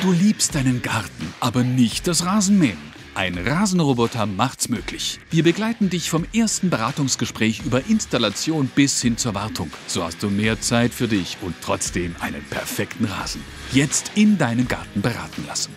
Du liebst deinen Garten, aber nicht das Rasenmähen. Ein Rasenroboter macht's möglich. Wir begleiten dich vom ersten Beratungsgespräch über Installation bis hin zur Wartung. So hast du mehr Zeit für dich und trotzdem einen perfekten Rasen. Jetzt in deinem Garten beraten lassen.